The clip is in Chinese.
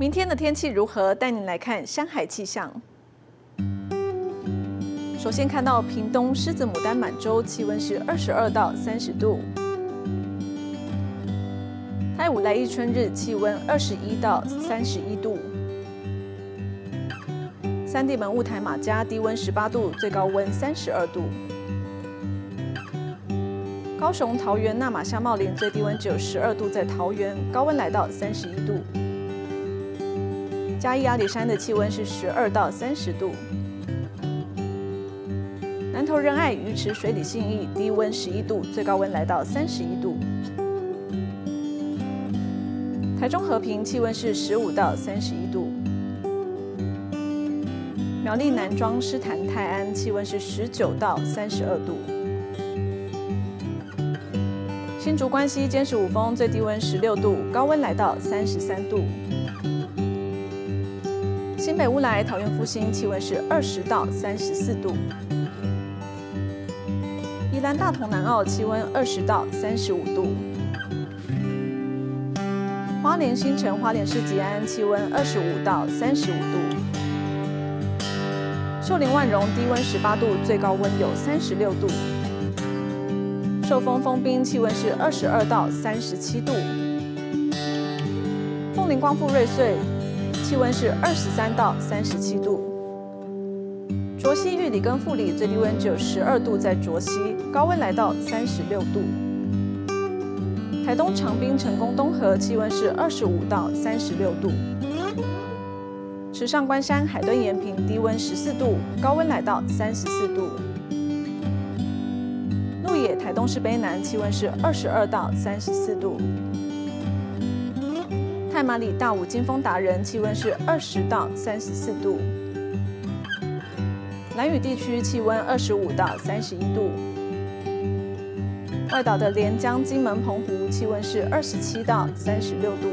明天的天气如何？带您来看山海气象。首先看到屏东狮子牡丹满洲，气温是二十二到三十度。太武来一春日，气温二十一到三十一度。三地门雾台马家低温十八度，最高温三十二度。高雄桃园纳马夏茂林最低温只有十二度，在桃园高温来到三十一度。嘉义阿里山的气温是十二到三十度。南投仁爱鱼池水里信义低温十一度，最高温来到三十一度。台中和平气温是十五到三十一度。苗栗南庄诗坛泰安气温是十九到三十二度。新竹关西坚石五峰最低温十六度，高温来到三十三度。新北乌来桃园复兴气温是二十到三十四度。宜兰大同南澳气温二十到三十五度。花莲新城花莲市吉安气温二十五到三十五度。秀林万荣低温十八度，最高温有三十六度。寿丰丰滨气温是二十二到三十七度。凤林光复瑞穗。气温是二十三到三十七度。卓西玉里跟富里最低温只有十二度，在卓西高温来到三十六度。台东长滨成功东河气温是二十五到三十六度。池上关山海端延平低温十四度，高温来到三十四度。鹿野台东市卑南气温是二十二到三十四度。太马里大武金风达人气温是二十到三十四度，南屿地区气温二十五到三十一度，外岛的连江、金门、澎湖气温是二十七到三十六度。